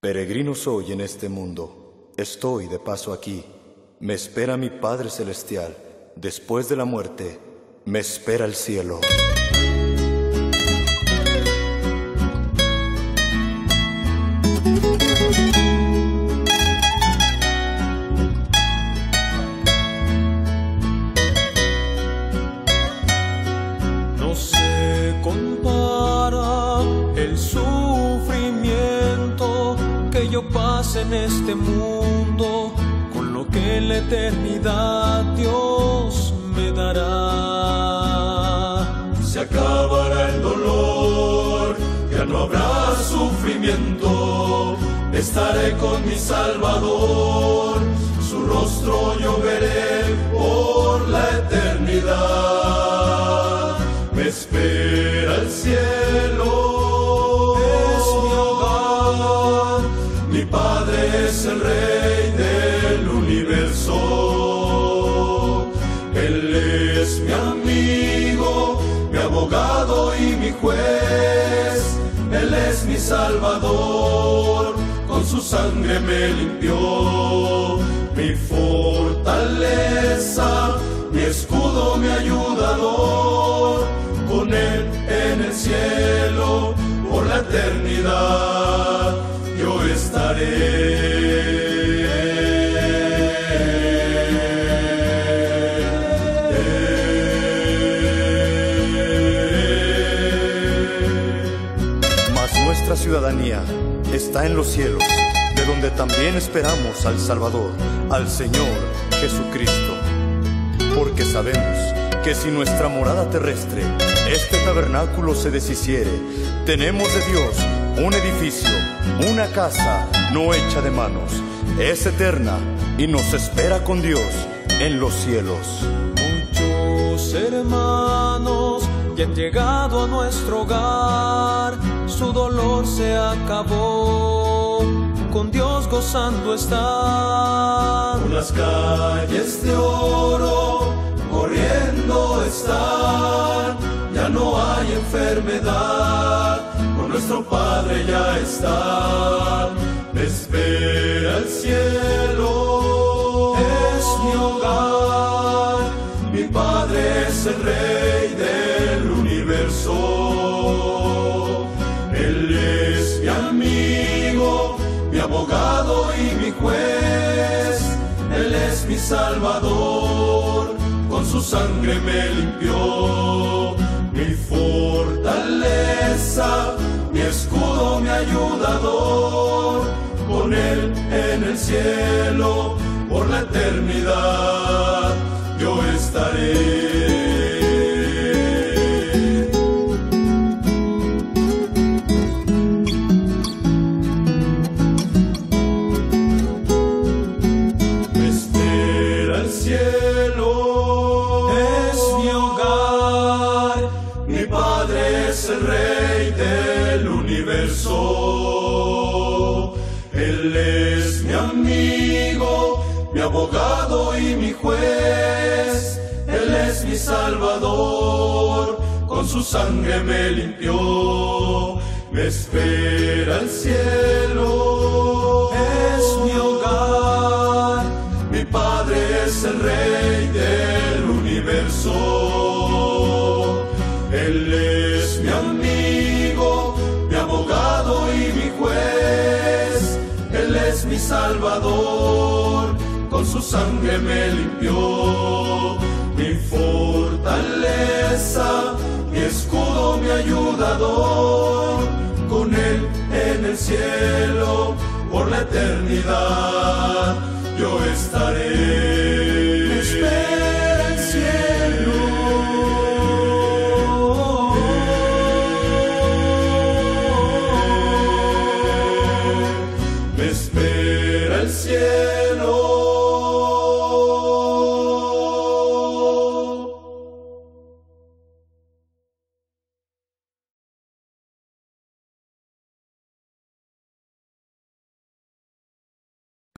Peregrino soy en este mundo, estoy de paso aquí. Me espera mi Padre Celestial, después de la muerte, me espera el cielo. En este mundo con lo que la eternidad Dios me dará. Se acabará el dolor, ya no habrá sufrimiento. Estaré con mi Salvador, su rostro yo veré por la eternidad. Me espera el cielo, salvador, con su sangre me limpió. Mi fortaleza, mi escudo, mi ayudador. Con Él en el cielo, por la eternidad, yo estaré. Nuestra ciudadanía está en los cielos, de donde también esperamos al Salvador, al Señor Jesucristo. Porque sabemos que si nuestra morada terrestre, este tabernáculo se deshiciere, tenemos de Dios un edificio, una casa no hecha de manos, es eterna y nos espera con Dios en los cielos. Muchos hermanos ya han llegado a nuestro hogar, su dolor se acabó, con Dios gozando están. Por las calles de oro, corriendo están, ya no hay enfermedad, con nuestro Padre ya está. Me espera el cielo, Es mi hogar, mi Padre es el Rey Él es mi amigo, mi abogado y mi juez. Él es mi salvador, con su sangre me limpió. Mi fortaleza, mi escudo, mi ayudador. Con Él en el cielo, por la eternidad, yo estaré. Universo. Él es mi amigo, mi abogado y mi juez. Él es mi salvador, con su sangre me limpió. Me espera el cielo, es mi hogar, mi Padre es el Rey del universo. Él es salvador, con su sangre me limpió. Mi fortaleza, mi escudo, mi ayudador. Con Él en el cielo, por la eternidad.